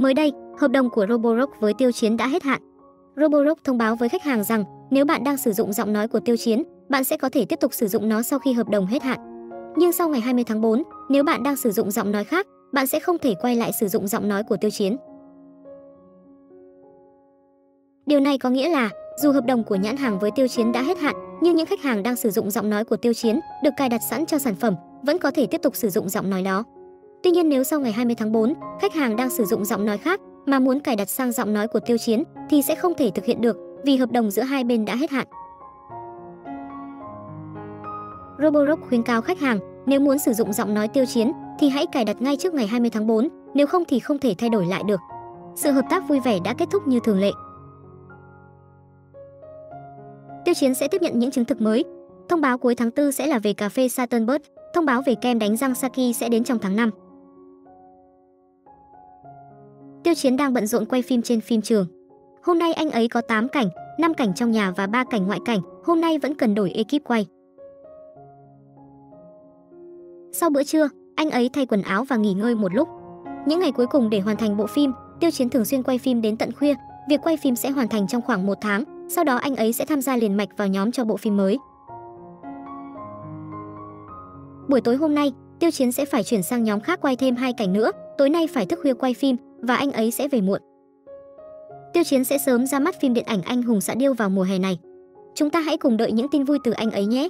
Mới đây, hợp đồng của Roborock với Tiêu Chiến đã hết hạn. Roborock thông báo với khách hàng rằng nếu bạn đang sử dụng giọng nói của Tiêu Chiến, bạn sẽ có thể tiếp tục sử dụng nó sau khi hợp đồng hết hạn. Nhưng sau ngày 20 tháng 4, nếu bạn đang sử dụng giọng nói khác, bạn sẽ không thể quay lại sử dụng giọng nói của Tiêu Chiến. Điều này có nghĩa là dù hợp đồng của nhãn hàng với Tiêu Chiến đã hết hạn, nhưng những khách hàng đang sử dụng giọng nói của Tiêu Chiến được cài đặt sẵn cho sản phẩm vẫn có thể tiếp tục sử dụng giọng nói đó. Tuy nhiên nếu sau ngày 20 tháng 4, khách hàng đang sử dụng giọng nói khác mà muốn cài đặt sang giọng nói của Tiêu Chiến thì sẽ không thể thực hiện được vì hợp đồng giữa hai bên đã hết hạn. Roborock khuyến cáo khách hàng nếu muốn sử dụng giọng nói Tiêu Chiến thì hãy cài đặt ngay trước ngày 20 tháng 4, nếu không thì không thể thay đổi lại được. Sự hợp tác vui vẻ đã kết thúc như thường lệ. Tiêu Chiến sẽ tiếp nhận những chứng thực mới. Thông báo cuối tháng 4 sẽ là về cà phê Saturnbird, thông báo về kem đánh răng Saki sẽ đến trong tháng 5. Tiêu Chiến đang bận rộn quay phim trên phim trường. Hôm nay anh ấy có 8 cảnh, 5 cảnh trong nhà và 3 cảnh ngoại cảnh, hôm nay vẫn cần đổi ekip quay. Sau bữa trưa, anh ấy thay quần áo và nghỉ ngơi một lúc. Những ngày cuối cùng để hoàn thành bộ phim, Tiêu Chiến thường xuyên quay phim đến tận khuya, việc quay phim sẽ hoàn thành trong khoảng một tháng, sau đó anh ấy sẽ tham gia liền mạch vào nhóm cho bộ phim mới. Buổi tối hôm nay, Tiêu Chiến sẽ phải chuyển sang nhóm khác quay thêm hai cảnh nữa, tối nay phải thức khuya quay phim và anh ấy sẽ về muộn. Tiêu Chiến sẽ sớm ra mắt phim điện ảnh Anh hùng xã điêu vào mùa hè này. Chúng ta hãy cùng đợi những tin vui từ anh ấy nhé.